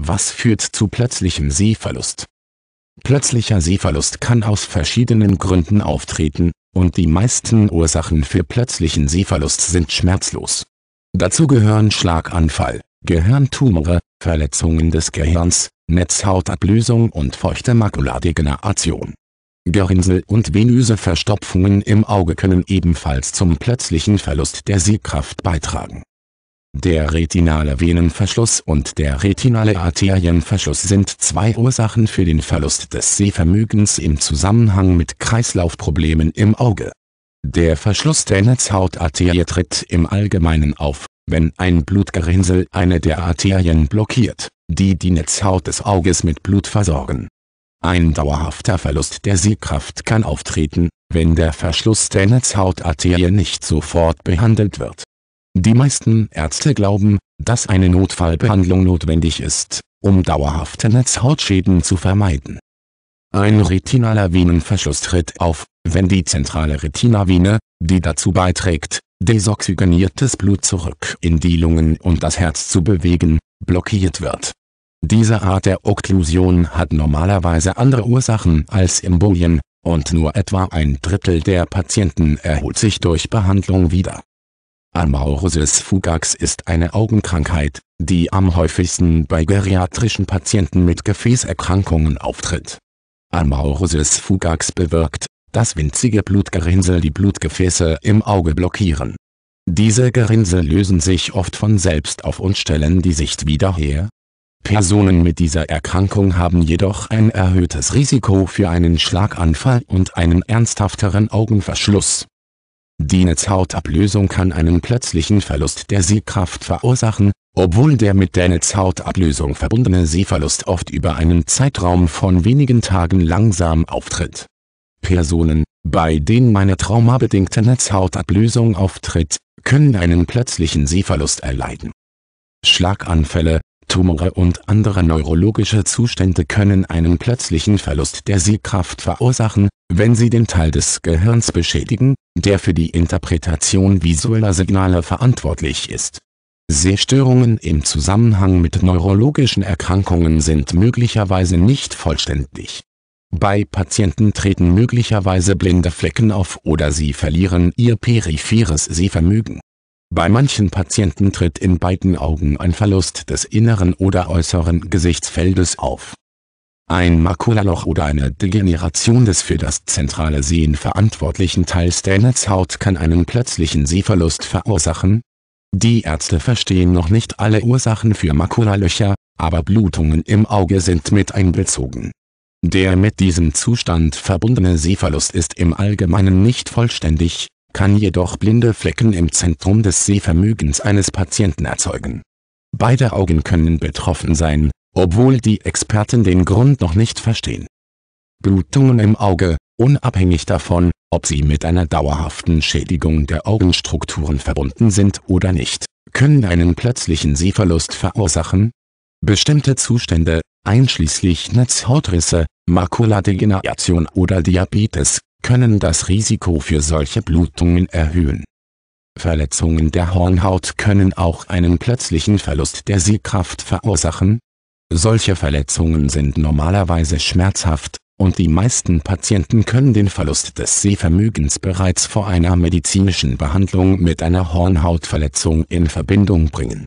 Was führt zu plötzlichem Sehverlust? Plötzlicher Sehverlust kann aus verschiedenen Gründen auftreten, und die meisten Ursachen für plötzlichen Sehverlust sind schmerzlos. Dazu gehören Schlaganfall, Gehirntumore, Verletzungen des Gehirns, Netzhautablösung und feuchte Makuladegeneration. Gerinnsel und venöse Verstopfungen im Auge können ebenfalls zum plötzlichen Verlust der Sehkraft beitragen. Der retinale Venenverschluss und der retinale Arterienverschluss sind zwei Ursachen für den Verlust des Sehvermögens im Zusammenhang mit Kreislaufproblemen im Auge. Der Verschluss der Netzhautarterie tritt im Allgemeinen auf, wenn ein Blutgerinnsel eine der Arterien blockiert, die die Netzhaut des Auges mit Blut versorgen. Ein dauerhafter Verlust der Sehkraft kann auftreten, wenn der Verschluss der Netzhautarterie nicht sofort behandelt wird. Die meisten Ärzte glauben, dass eine Notfallbehandlung notwendig ist, um dauerhafte Netzhautschäden zu vermeiden. Ein retinaler Venenverschluss tritt auf, wenn die zentrale Retinavene, die dazu beiträgt, desoxygeniertes Blut zurück in die Lungen und das Herz zu bewegen, blockiert wird. Diese Art der Okklusion hat normalerweise andere Ursachen als Embolien, und nur etwa ein Drittel der Patienten erholt sich durch Behandlung wieder. Amaurosis fugax ist eine Augenkrankheit, die am häufigsten bei geriatrischen Patienten mit Gefäßerkrankungen auftritt. Amaurosis fugax bewirkt, dass winzige Blutgerinnsel die Blutgefäße im Auge blockieren. Diese Gerinnsel lösen sich oft von selbst auf und stellen die Sicht wieder her. Personen mit dieser Erkrankung haben jedoch ein erhöhtes Risiko für einen Schlaganfall und einen ernsthafteren Augenverschluss. Die Netzhautablösung kann einen plötzlichen Verlust der Sehkraft verursachen, obwohl der mit der Netzhautablösung verbundene Sehverlust oft über einen Zeitraum von wenigen Tagen langsam auftritt. Personen, bei denen eine traumabedingte Netzhautablösung auftritt, können einen plötzlichen Sehverlust erleiden. Schlaganfälle, Tumore und andere neurologische Zustände können einen plötzlichen Verlust der Sehkraft verursachen, wenn sie den Teil des Gehirns beschädigen, der für die Interpretation visueller Signale verantwortlich ist. Sehstörungen im Zusammenhang mit neurologischen Erkrankungen sind möglicherweise nicht vollständig. Bei Patienten treten möglicherweise blinde Flecken auf oder sie verlieren ihr peripheres Sehvermögen. Bei manchen Patienten tritt in beiden Augen ein Verlust des inneren oder äußeren Gesichtsfeldes auf. Ein Makulaloch oder eine Degeneration des für das zentrale Sehen verantwortlichen Teils der Netzhaut kann einen plötzlichen Sehverlust verursachen. Die Ärzte verstehen noch nicht alle Ursachen für Makulalöcher, aber Blutungen im Auge sind mit einbezogen. Der mit diesem Zustand verbundene Sehverlust ist im Allgemeinen nicht vollständig, kann jedoch blinde Flecken im Zentrum des Sehvermögens eines Patienten erzeugen. Beide Augen können betroffen sein, obwohl die Experten den Grund noch nicht verstehen. Blutungen im Auge, unabhängig davon, ob sie mit einer dauerhaften Schädigung der Augenstrukturen verbunden sind oder nicht, können einen plötzlichen Sehverlust verursachen. Bestimmte Zustände, einschließlich Netzhautrisse, Makuladegeneration oder Diabetes, können das Risiko für solche Blutungen erhöhen. Verletzungen der Hornhaut können auch einen plötzlichen Verlust der Sehkraft verursachen. Solche Verletzungen sind normalerweise schmerzhaft, und die meisten Patienten können den Verlust des Sehvermögens bereits vor einer medizinischen Behandlung mit einer Hornhautverletzung in Verbindung bringen